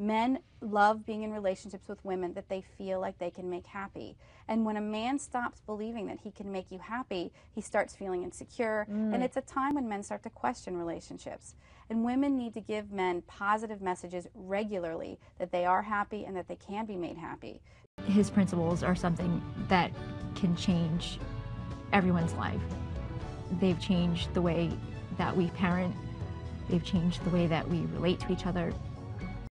Men love being in relationships with women that they feel like they can make happy. And when a man stops believing that he can make you happy, he starts feeling insecure. And mm. it's a time when men start to question relationships. And women need to give men positive messages regularly that they are happy and that they can be made happy. His principles are something that can change everyone's life. They've changed the way that we parent, they've changed the way that we relate to each other,